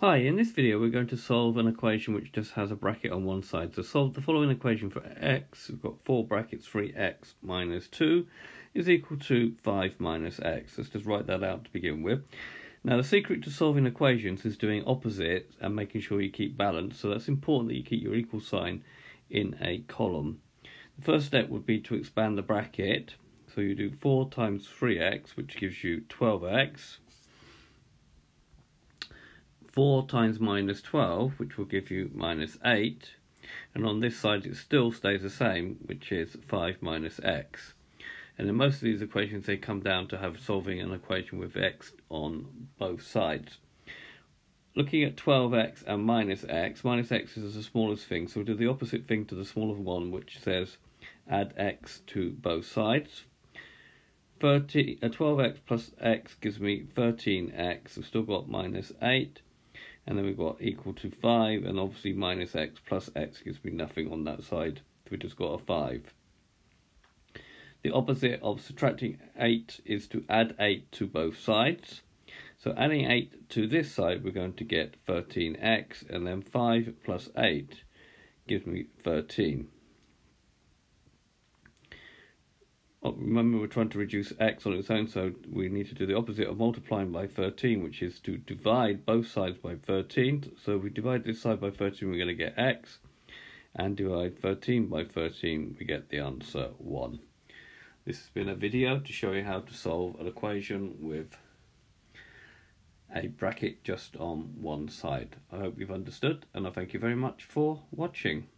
Hi, in this video we're going to solve an equation which just has a bracket on one side. So solve the following equation for x, we've got four brackets, 3x minus 2 is equal to 5 minus x. Let's just write that out to begin with. Now the secret to solving equations is doing opposites and making sure you keep balance. So that's important that you keep your equal sign in a column. The first step would be to expand the bracket. So you do 4 times 3x, which gives you 12x 4 times minus 12, which will give you minus 8. And on this side, it still stays the same, which is 5 minus x. And in most of these equations, they come down to have solving an equation with x on both sides. Looking at 12x and minus x, minus x is the smallest thing, so we'll do the opposite thing to the smaller one, which says add x to both sides. 30, uh, 12x plus x gives me 13x, I've still got minus 8 and then we've got equal to 5 and obviously minus x plus x gives me nothing on that side. So we just got a 5 the opposite of subtracting 8 is to add 8 to both sides. So adding 8 to this side we're going to get 13x and then 5 plus 8 gives me 13 Oh, remember we're trying to reduce x on its own, so we need to do the opposite of multiplying by 13, which is to divide both sides by 13. So we divide this side by 13, we're going to get x, and divide 13 by 13, we get the answer 1. This has been a video to show you how to solve an equation with a bracket just on one side. I hope you've understood, and I thank you very much for watching.